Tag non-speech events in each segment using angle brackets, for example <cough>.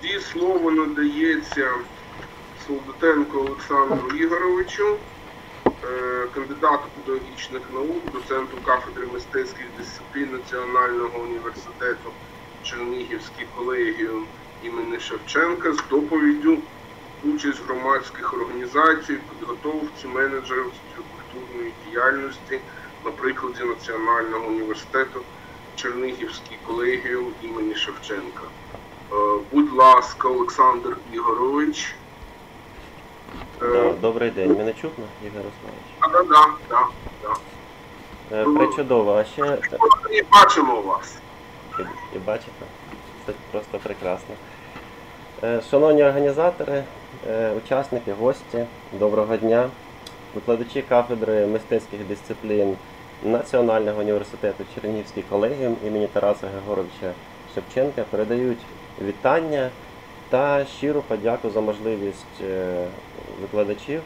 Тоді слово надається Солдатенко Олександру Ігоровичу, е, кандидату педагогічних наук, доценту кафедри мистецьких дисциплін Національного університету Чернігівський колегіум імені Шевченка з доповіддю участь громадських організацій, підготовці менеджерів культурної діяльності на прикладі Національного університету Чернігівський колегіум імені Шевченка. Е, Будь ласка, Олександр Ігорович. Е, добрий день, мене чутно, Ігор да, да, да, да. Е, Пречудово, а ще е, Ми бачимо вас. і, бачите, це просто прекрасно. Шановні організатори, учасники, гості, доброго дня. Викладачі кафедри мистецьких дисциплін Національного університету Чернігівський колегіум імені Тараса Григоровича Шевченка передають вітання та щиру подяку за можливість е, викладачів,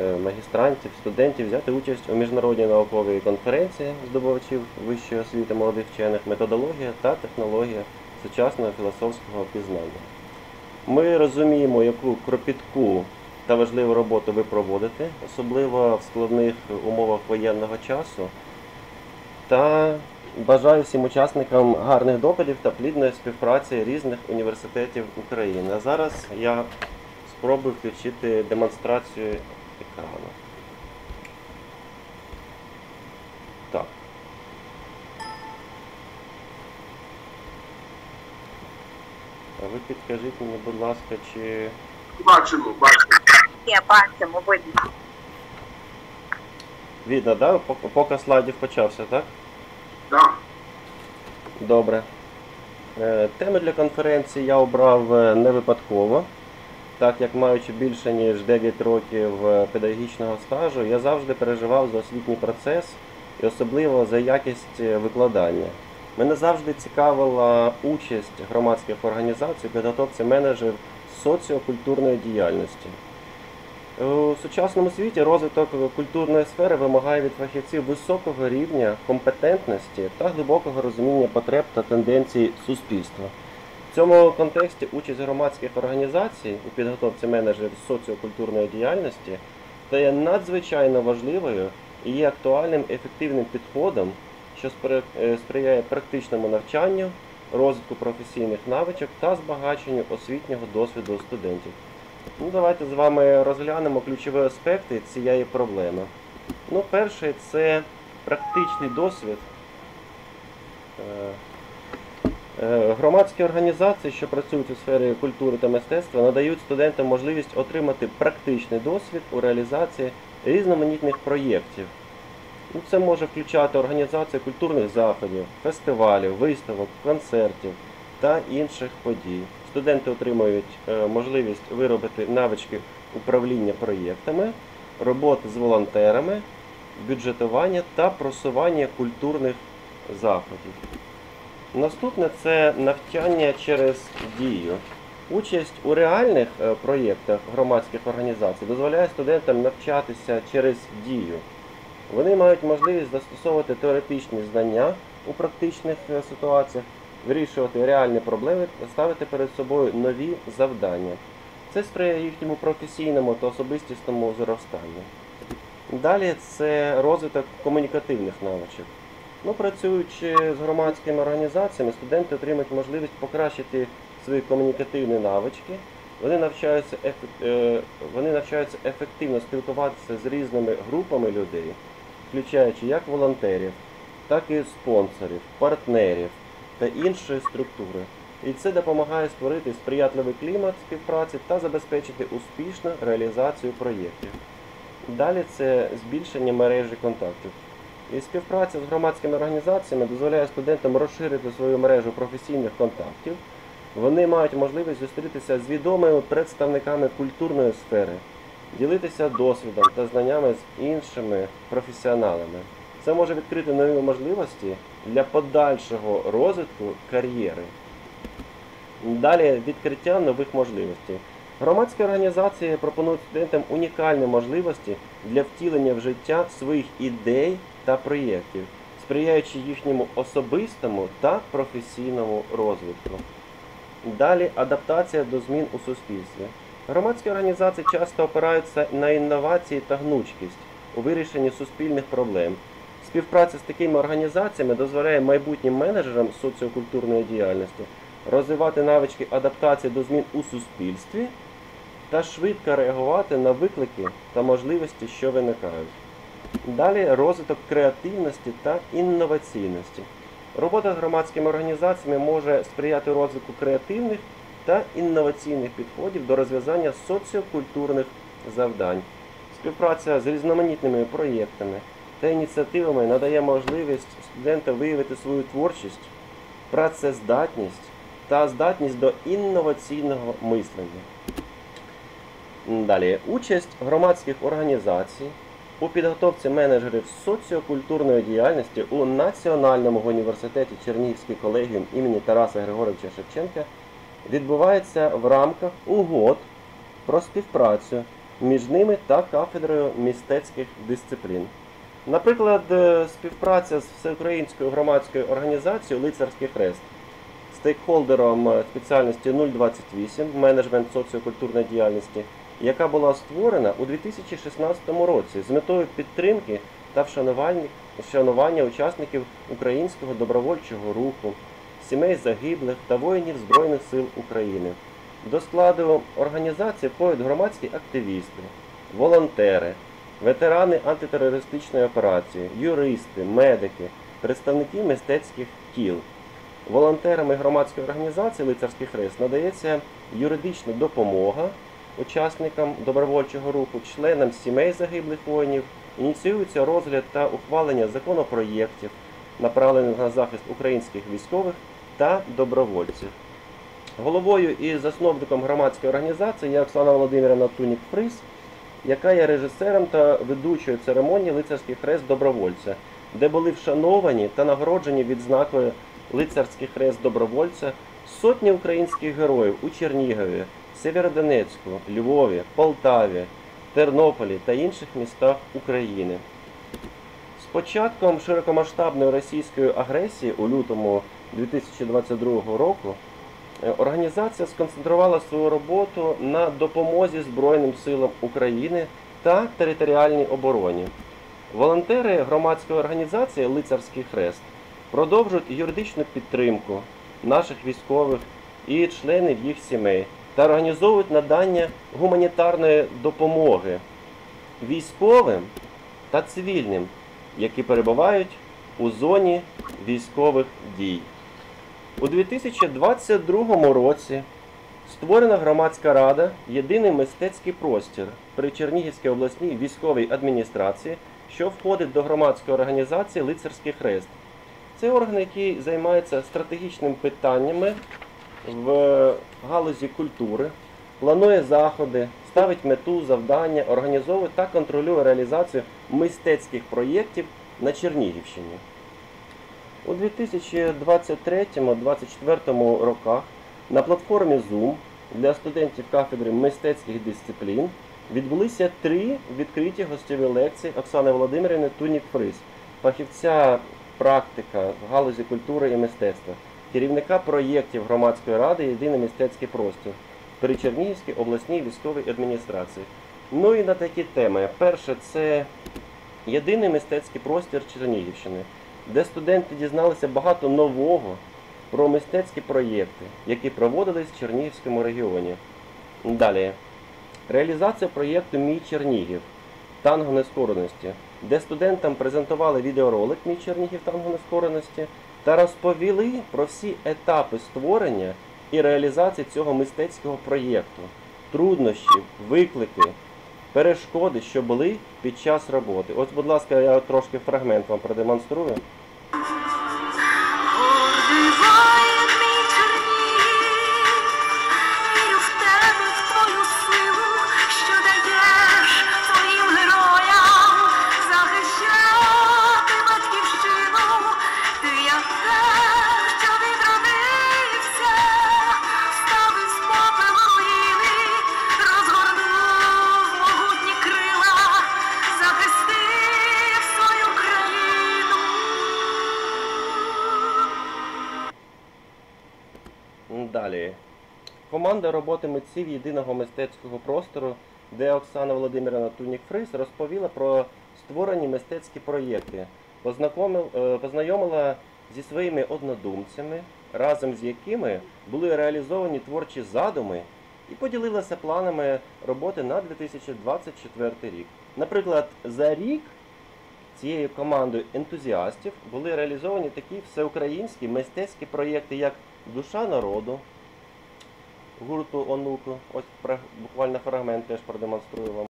е, магістрантів, студентів взяти участь у міжнародній науковій конференції здобувачів вищої освіти молодих вчених методологія та технологія сучасного філософського пізнання. Ми розуміємо, яку кропітку та важливу роботу ви проводите, особливо в складних умовах воєнного часу. Та бажаю всім учасникам гарних доповідей та плідної співпраці різних університетів України. А зараз я спробую включити демонстрацію екрану. Так. А ви підкажіть мені, будь ласка, чи Бачимо, бачимо. Є, бачимо, видно. видно, да? Пок- Показ слайдів почався, так? Да. Добре. Е, Теми для конференції я обрав е, не випадково, так як маючи більше ніж 9 років е, педагогічного стажу, я завжди переживав за освітній процес і особливо за якість викладання. Мене завжди цікавила участь громадських організацій підготовці менеджерів соціокультурної діяльності. У сучасному світі розвиток культурної сфери вимагає від фахівців високого рівня компетентності та глибокого розуміння потреб та тенденцій суспільства. В цьому контексті участь громадських організацій у підготовці менеджерів соціокультурної діяльності стає надзвичайно важливою і є актуальним ефективним підходом, що е, сприяє практичному навчанню, розвитку професійних навичок та збагаченню освітнього досвіду студентів. Ну, давайте з вами розглянемо ключові аспекти цієї проблеми. Ну, перший це практичний досвід. Е, е, Громадські організації, що працюють у сфері культури та мистецтва, надають студентам можливість отримати практичний досвід у реалізації різноманітних проєктів. Ну, Це може включати організацію культурних заходів, фестивалів, виставок, концертів та інших подій. Студенти отримують е, можливість виробити навички управління проєктами, роботи з волонтерами, бюджетування та просування культурних заходів. Наступне це навчання через дію. Участь у реальних е, проєктах громадських організацій дозволяє студентам навчатися через дію. Вони мають можливість застосовувати теоретичні знання у практичних е, ситуаціях, вирішувати реальні проблеми та ставити перед собою нові завдання. Це сприяє їхньому професійному та особистісному зростанню. Далі це розвиток комунікативних навичок. Ну, працюючи з громадськими організаціями, студенти отримують можливість покращити свої комунікативні навички. Вони навчаються, е, вони навчаються ефективно спілкуватися з різними групами людей, включаючи як волонтерів, так і спонсорів, партнерів та іншої структури. І це допомагає створити сприятливий клімат співпраці та забезпечити успішну реалізацію проєктів. Далі це збільшення мережі контактів. І співпраця з громадськими організаціями дозволяє студентам розширити свою мережу професійних контактів. Вони мають можливість зустрітися з відомими представниками культурної сфери, ділитися досвідом та знаннями з іншими професіоналами. Це може відкрити нові можливості для подальшого розвитку кар'єри. Далі відкриття нових можливостей. Громадські організації пропонують студентам унікальні можливості для втілення в життя своїх ідей та проєктів, сприяючи їхньому особистому та професійному розвитку. Далі адаптація до змін у суспільстві. Громадські організації часто опираються на інновації та гнучкість у вирішенні суспільних проблем. Співпраця з такими організаціями дозволяє майбутнім менеджерам соціокультурної діяльності розвивати навички адаптації до змін у суспільстві та швидко реагувати на виклики та можливості, що виникають. Далі розвиток креативності та інноваційності. Робота з громадськими організаціями може сприяти розвитку креативних та інноваційних підходів до розв'язання соціокультурних завдань. Співпраця з різноманітними проєктами та ініціативами надає можливість студентам виявити свою творчість, працездатність та здатність до інноваційного мислення. Далі участь громадських організацій у підготовці менеджерів соціокультурної діяльності у Національному університеті Чернігівський колегіум імені Тараса Григоровича Шевченка відбувається в рамках угод про співпрацю між ними та кафедрою мистецьких дисциплін. Наприклад, е, співпраця з всеукраїнською громадською організацією Лицарський хрест, стейкхолдером е, спеціальності 028 менеджмент соціокультурної діяльності, яка була створена у 2016 році з метою підтримки та вшанування, учасників українського добровольчого руху, сімей загиблих та воїнів Збройних сил України. До складу організації входять громадські активісти, волонтери, ветерани антитерористичної операції, юристи, медики, представники мистецьких кіл. Волонтерами громадської організації Лицарський хрест надається юридична допомога учасникам добровольчого руху, членам сімей загиблих воїнів, ініціюється розгляд та ухвалення законопроєктів, направлених на захист українських військових та добровольців. Головою і засновником громадської організації є Оксана Володимирівна Тунік Фрис, яка є режисером та ведучою церемонії Лицарський хрест добровольця, де були вшановані та нагороджені відзнакою Лицарський хрест добровольця сотні українських героїв у Чернігові, Сєвєродонецьку, Львові, Полтаві, Тернополі та інших містах України. З початком широкомасштабної російської агресії у лютому 2022 року організація сконцентрувала свою роботу на допомозі Збройним силам України та територіальній обороні. Волонтери громадської організації Лицарський хрест продовжують юридичну підтримку наших військових і членів їх сімей та організовують надання гуманітарної допомоги військовим та цивільним, які перебувають у зоні військових дій. У 2022 році створена громадська рада Єдиний мистецький простір при Чернігівській обласній військовій адміністрації, що входить до громадської організації Лицарський хрест. Це орган, який займається стратегічними питаннями в галузі культури, планує заходи, ставить мету, завдання, організовує та контролює реалізацію мистецьких проєктів на Чернігівщині. У 2023-2024 роках на платформі Zoom для студентів кафедри мистецьких дисциплін відбулися три відкриті гостєві лекції Оксани Володимирівни Тунік Фрис, фахівця практика в галузі культури і мистецтва, керівника проєктів громадської ради Єдиний мистецький простір при Чернігівській обласній військовій адміністрації. Ну і на такі теми. Перше, це єдиний мистецький простір Чернігівщини, де студенти дізналися багато нового про мистецькі проєкти, які проводились в Чернігівському регіоні. Далі. Реалізація проєкту Мій Чернігів танго нескореності, де студентам презентували відеоролик Мій Чернігів танго нескореності та розповіли про всі етапи створення і реалізації цього мистецького проєкту, труднощі, виклики, перешкоди, що були під час роботи. Ось, будь ласка, я трошки фрагмент вам продемонструю. Команда роботи митців єдиного мистецького простору, де Оксана Володимирівна Тунік-Фрис розповіла про створені мистецькі проєкти, е, познайомила зі своїми однодумцями, разом з якими були реалізовані творчі задуми і поділилася планами роботи на 2024 рік. Наприклад, за рік цією командою ентузіастів були реалізовані такі всеукраїнські мистецькі проєкти, як Душа народу гурту Онуку. Ось буквально фрагмент теж продемонструю вам.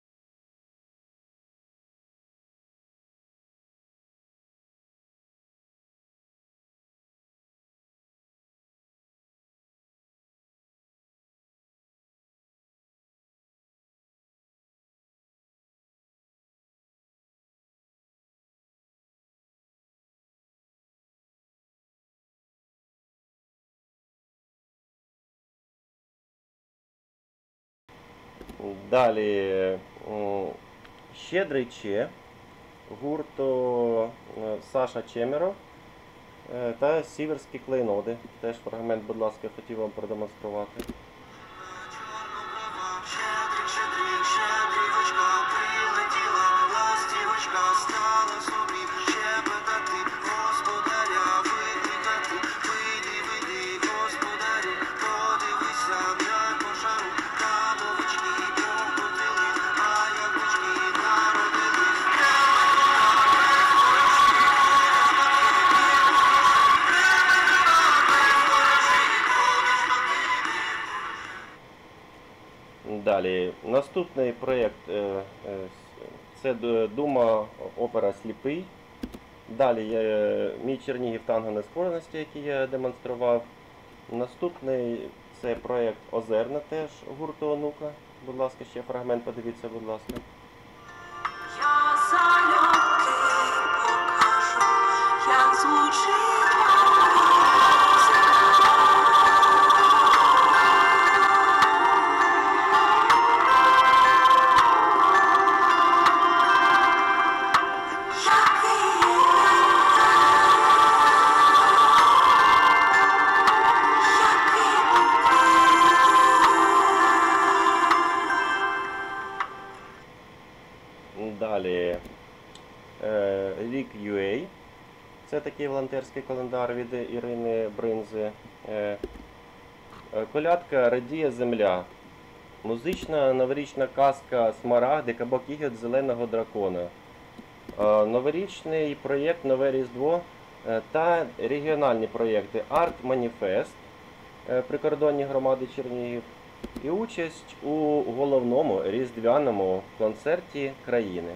Далі Щедрий Че гурту е, Саша Чемеров е, та Сіверські клейноди. Теж фрагмент, будь ласка, хотів вам продемонструвати. Наступний проєкт е, е, це Дума опера Сліпий. Далі е, мій Чернігів танго нескореності, який я демонстрував. Наступний це проєкт Озерна теж гурту Онука. Будь ласка, ще фрагмент подивіться, будь ласка. Далі е, Рік UA. Це такий волонтерський календар від Ірини Бринзи. Е, е, Колядка Радіє Земля. Музична новорічна казка Смарагдовий кіготь зеленого дракона. Новорічний проєкт Нове Різдво та регіональні проєкти Арт Маніфест прикордонні громади Чернігів і участь у головному різдвяному концерті країни.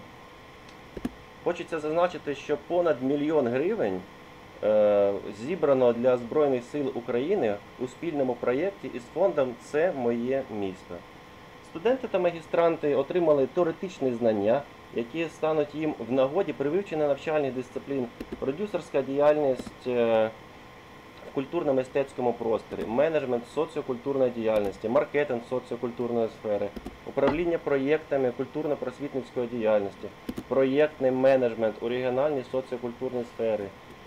Хочеться зазначити, що понад мільйон гривень е, зібрано для Збройних сил України у спільному проєкті із фондом Це моє місто. Студенти та магістранти отримали теоретичні знання, які стануть їм в нагоді при вивченні навчальних дисциплін, продюсерська діяльність е, в культурно-мистецькому просторі, менеджмент соціокультурної діяльності, маркетинг соціокультурної сфери, управління проєктами культурно-просвітницької діяльності, проєктний менеджмент у регіональній соціокультурній сфері,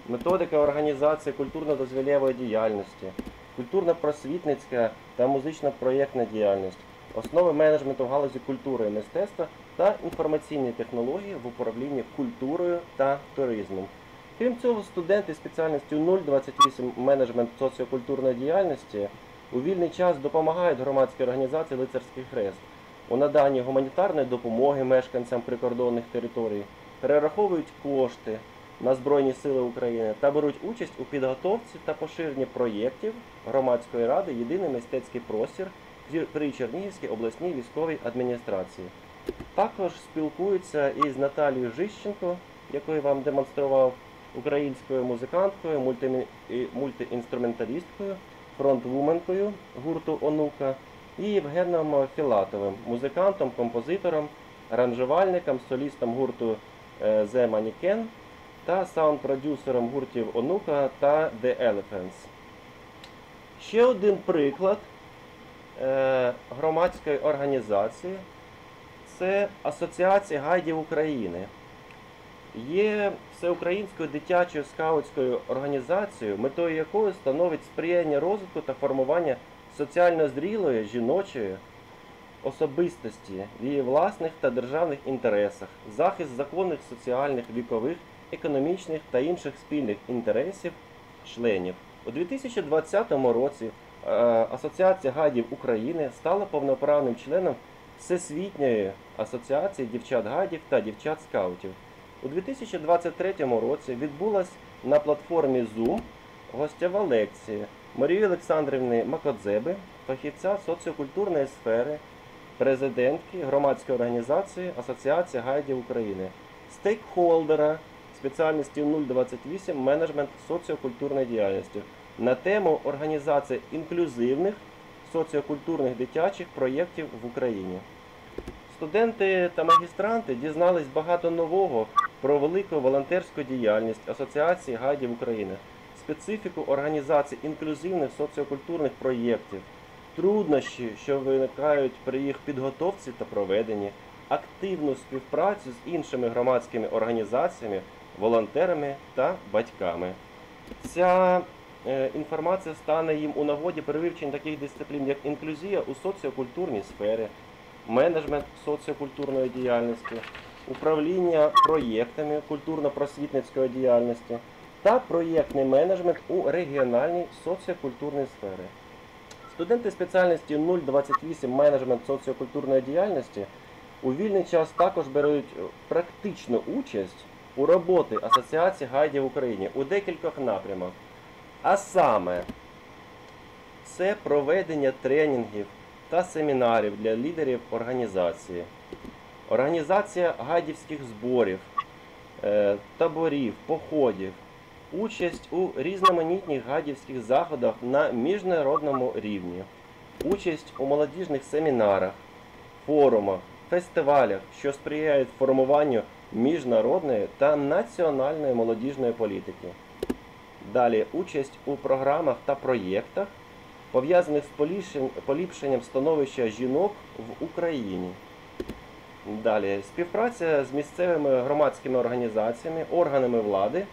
методика організації культурно-дозвілєвої діяльності, культурно-просвітницька та музично-проєктна діяльність, основи менеджменту в галузі культури і мистецтва та інформаційні технології в управлінні культурою та туризмом. Крім цього, студенти спеціальністю 028 менеджмент соціокультурної діяльності у вільний час допомагають громадській організації Лицарський хрест у наданні гуманітарної допомоги мешканцям прикордонних територій, перераховують кошти на Збройні Сили України та беруть участь у підготовці та поширенні проєктів громадської ради Єдиний мистецький простір при Чернігівській обласній військовій адміністрації. Також спілкуються із Наталією Жищенко, яку я вам демонстрував, українською музиканткою, мультиінструменталісткою, фронтвуменкою гурту Онука і Євгеном Філатовим, музикантом, композитором, аранжувальником, солістом гурту е, The Mannequin та саунд-продюсером гуртів Онука та The Elephants. Ще один приклад е, громадської організації це Асоціація гайдів України. Є всеукраїнською дитячою скаутською організацією, метою якої становить сприяння розвитку та формування соціально зрілої жіночої особистості в її власних та державних інтересах, захист законних соціальних, вікових, економічних та інших спільних інтересів членів. У 2020 році е, Асоціація гайдів України стала повноправним членом Всесвітньої асоціації дівчат-гайдів та дівчат-скаутів. У 2023 році відбулась на платформі Zoom гостєва лекція Марії Олександрівни Макодзеби, фахівця соціокультурної сфери, президентки громадської організації Асоціація гайдів України, стейкхолдера спеціальності 028 менеджмент соціокультурної діяльності на тему організації інклюзивних соціокультурних дитячих проєктів в Україні. Студенти та магістранти дізнались багато нового про велику волонтерську діяльність Асоціації гайдів України, специфіку організації інклюзивних соціокультурних проєктів, труднощі, що виникають при їх підготовці та проведенні, активну співпрацю з іншими громадськими організаціями, волонтерами та батьками. Ця е, інформація стане їм у нагоді при вивченні таких дисциплін, як інклюзія у соціокультурній сфері, менеджмент соціокультурної діяльності, управління проєктами культурно-просвітницької діяльності та проєктний менеджмент у регіональній соціокультурній сфері. Студенти спеціальності 028 менеджмент соціокультурної діяльності у вільний час також беруть практичну участь у роботи Асоціації гайдів в Україні у декількох напрямах. А саме, це проведення тренінгів та семінарів для лідерів організації, організація гайдівських зборів, е, таборів, походів, участь у різноманітних гайдівських заходах на міжнародному рівні, участь у молодіжних семінарах, форумах, фестивалях, що сприяють формуванню міжнародної та національної молодіжної політики. Далі участь у програмах та проєктах, пов'язаних з поліпшенням становища жінок в Україні. Далі співпраця з місцевими громадськими організаціями, органами влади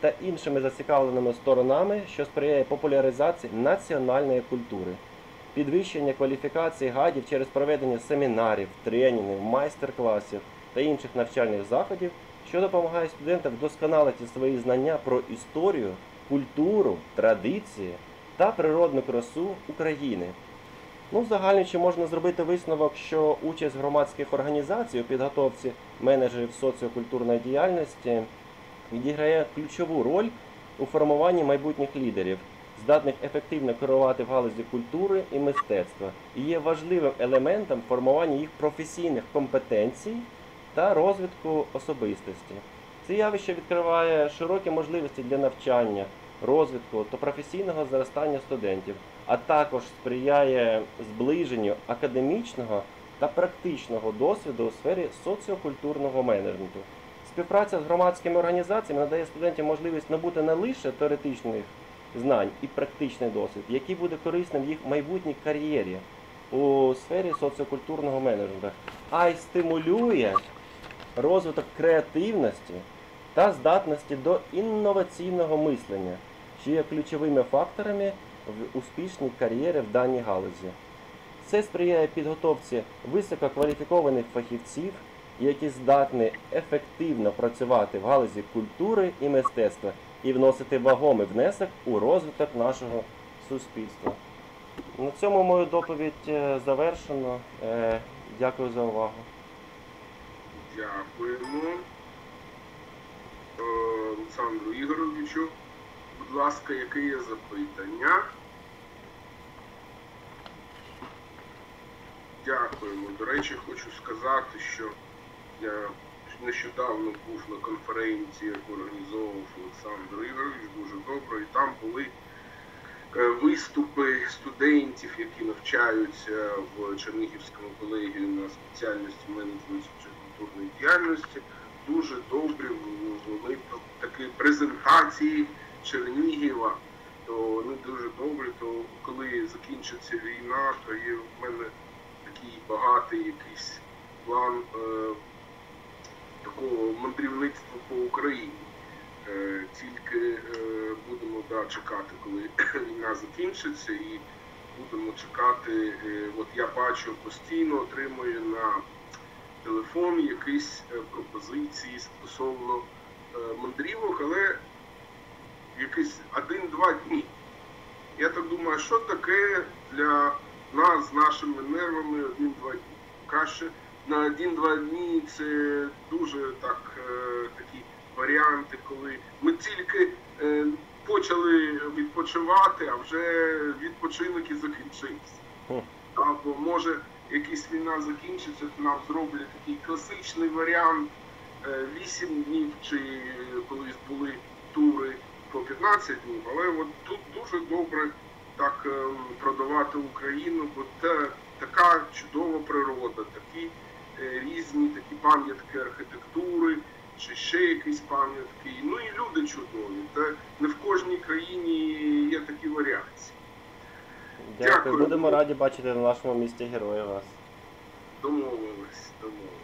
та іншими зацікавленими сторонами, що сприяє популяризації національної культури, підвищення кваліфікації гадів через проведення семінарів, тренінгів, майстер-класів та інших навчальних заходів, що допомагає студентам вдосконалити свої знання про історію, культуру, традиції та природну красу України. Ну, загальничі можна зробити висновок, що участь громадських організацій у підготовці менеджерів соціокультурної діяльності відіграє ключову роль у формуванні майбутніх лідерів, здатних ефективно керувати в галузі культури і мистецтва, і є важливим елементом формування їх професійних компетенцій та розвитку особистості. Це явище відкриває широкі можливості для навчання, розвитку та професійного зростання студентів, а також сприяє зближенню академічного та практичного досвіду у сфері соціокультурного менеджменту. Співпраця з громадськими організаціями надає студентам можливість набути не лише теоретичних знань і практичний досвід, який буде корисним в їх майбутній кар'єрі у сфері соціокультурного менеджменту, а й стимулює розвиток креативності та здатності до інноваційного мислення, що є ключовими факторами в успішній кар'єрі в даній галузі. Це сприяє підготовці висококваліфікованих фахівців, які здатні ефективно працювати в галузі культури і мистецтва і вносити вагомий внесок у розвиток нашого суспільства. На цьому мою доповідь е, завершено. Е, Дякую за увагу. Дякуємо. Е, Олександру Ігоровичу. Будь ласка, яке є запитання? Дякуємо. До речі, хочу сказати, що я нещодавно був на конференції, яку організовував Олександр Ігорович, дуже добре, і там були е, виступи студентів, які навчаються в Чернігівському колегію на спеціальності менеджмент соціокультурної діяльності. Дуже добрі були такі презентації Чернігова, то вони дуже добрі. То коли закінчиться війна, то є в мене такий багатий якийсь план е, такого мандрівництва по Україні. Е, тільки е, будемо да, чекати, коли <clears throat> війна закінчиться, і будемо чекати. Е, От я бачу, постійно отримую на телефон якісь е, пропозиції стосовно е, мандрівок, але якийсь один-два дні. Я так думаю, що таке для нас з нашими нервами один-два дні? Краще на один-два дні це дуже так, е, такі варіанти, коли ми тільки е, почали відпочивати, а вже відпочинок і закінчився. Або може якась війна закінчиться, то нам зроблять такий класичний варіант е, 8 днів, чи колись були тури 15 днів, але от тут дуже добре так ем, продавати Україну, бо це така чудова природа, такі е, різні такі пам'ятки архітектури, чи ще якісь пам'ятки. Ну і люди чудові. Це не в кожній країні є такі варіації. Дякую. Дякую. Будемо раді бачити на нашому місті героя вас. Домовились. домовились.